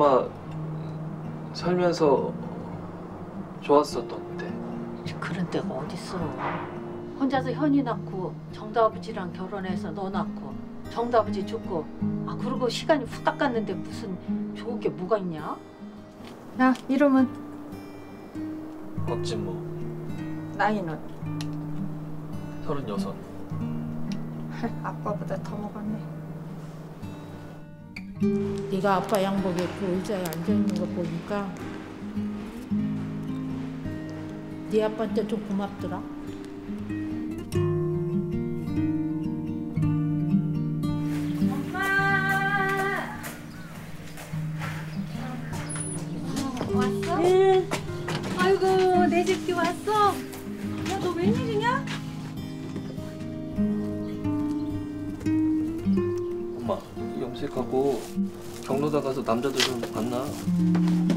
엄마 살면서 좋았었던데. 그런 데가 어딨어. 혼자서 현이 낳고 정다 아버지랑 결혼해서 너 낳고 정다 아버지 죽고 아 그러고 시간이 후딱 갔는데 무슨 좋은 게 뭐가 있냐? 야 이름은 곽진모 나이는 서른여섯. 아빠보다 더 먹었네. 네가 아빠 양복 입고 의자에 앉아 있는 거 보니까 네 아빠한테 좀 고맙더라. 왔어? 응. 아이고 내 집기 왔어. 엄마 염색하고 경로다 가서 남자들 좀 만나.